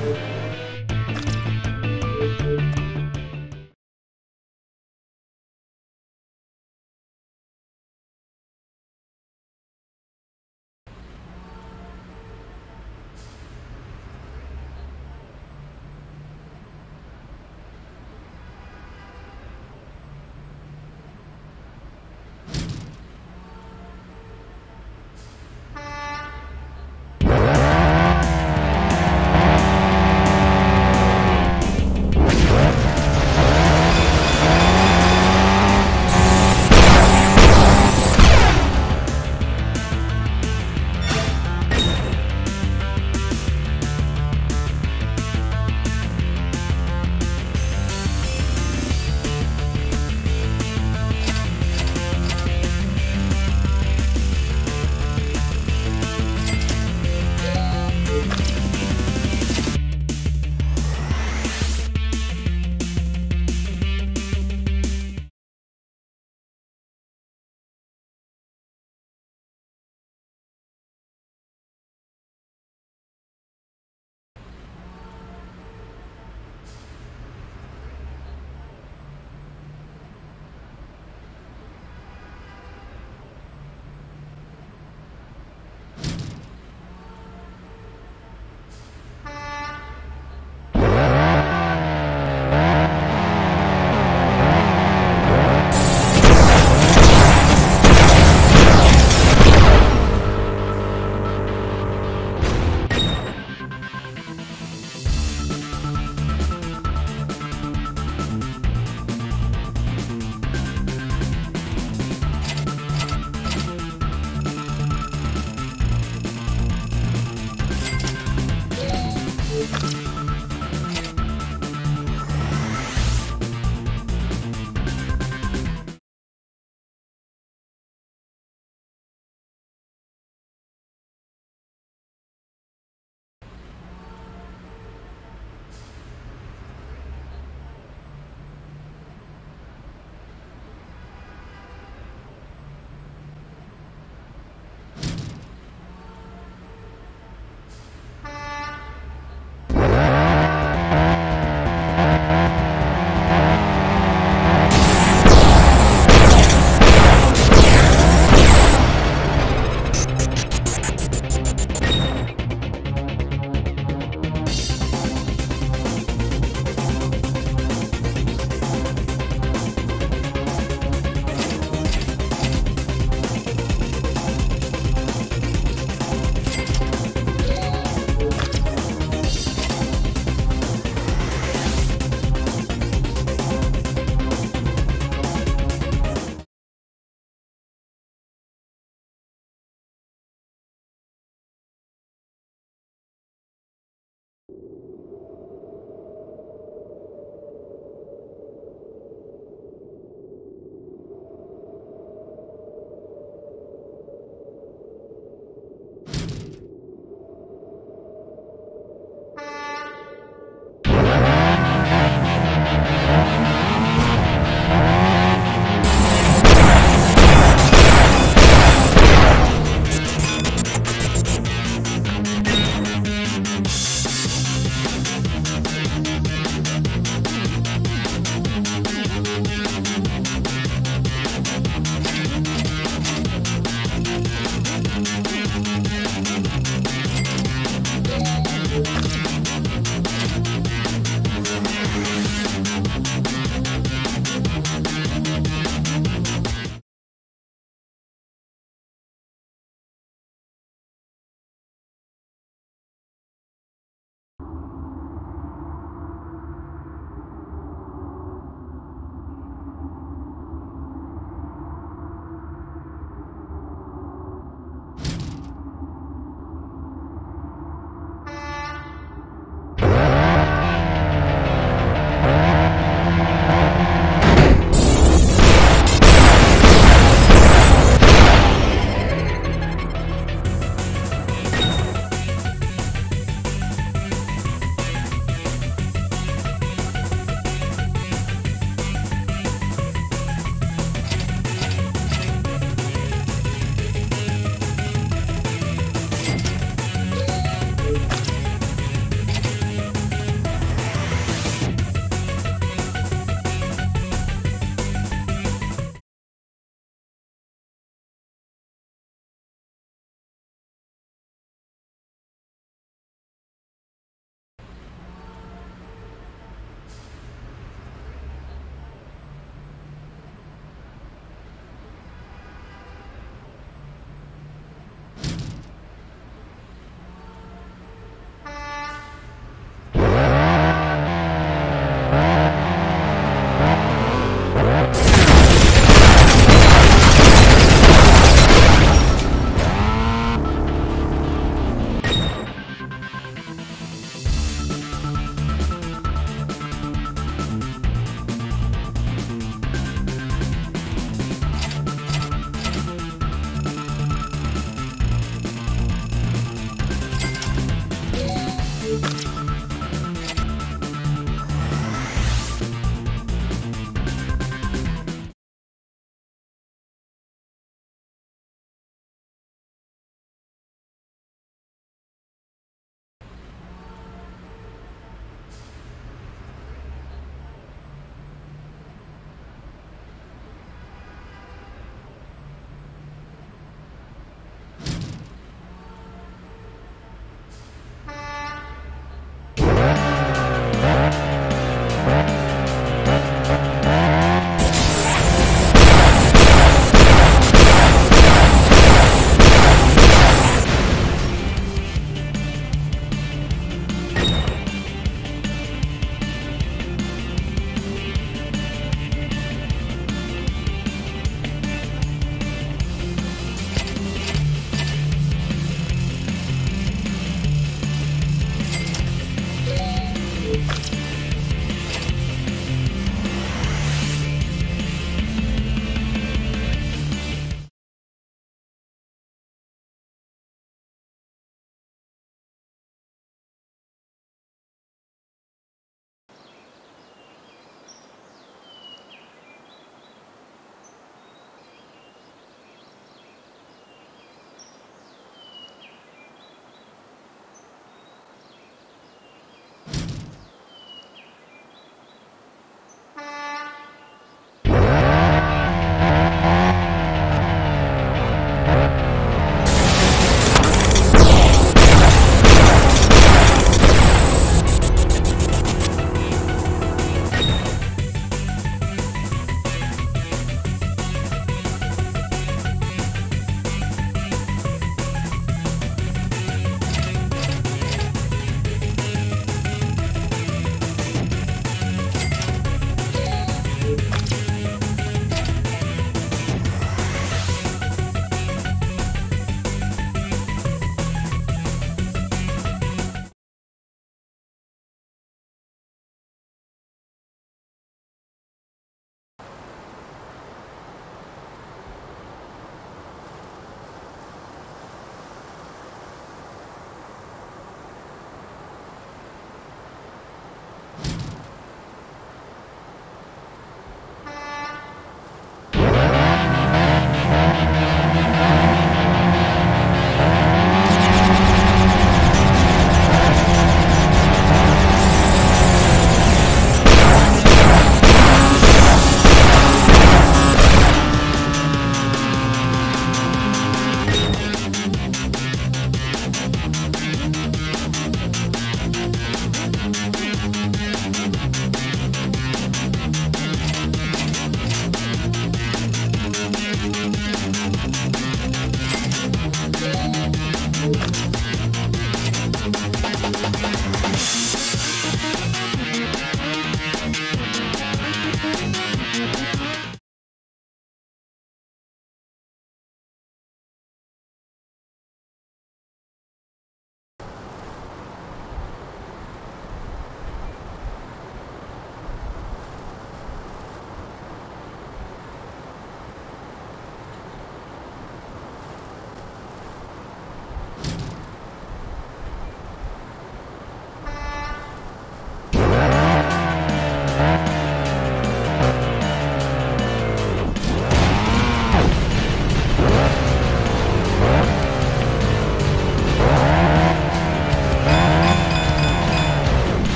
you